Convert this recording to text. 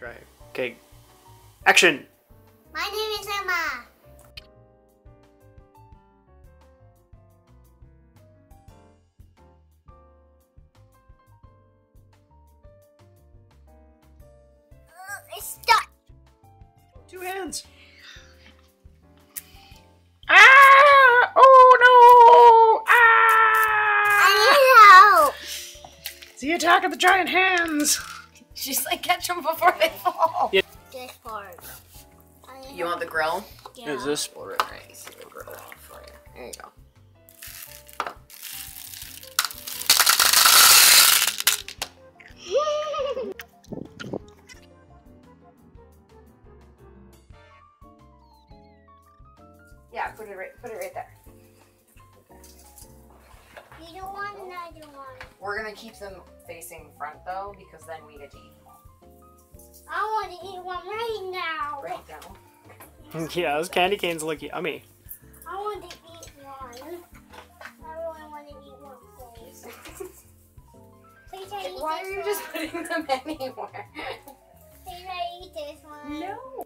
Try. Okay. Action. My name is Emma. Uh, Stop. Two hands. Ah! Oh no! Ah! I need help. It's the attack of the giant hands. She's like, catch them before they fall. Yeah. This part. I You want the grill? Yeah. Is this? We'll replace the grill off for you. There you go. Yeah, put it right, put it right there. you don't want one. We're gonna keep them facing front though, because then we get to eat them I want to eat one right now. right now. yeah, those candy canes look yummy. I want to eat one. I really want to eat one, please. Please, I eat Why this are you one. just putting them anywhere? Please, I eat this one. No.